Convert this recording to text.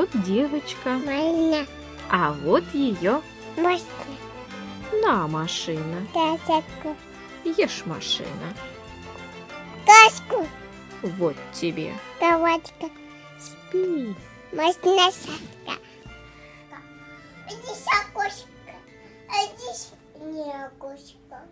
Вот девочка, Можно. а вот ее Можно. на машина. Каску. Ешь машина. Каску. Вот тебе. Кроватка. Спи. Можно садка. Иди с окошка. Иди с не окошко.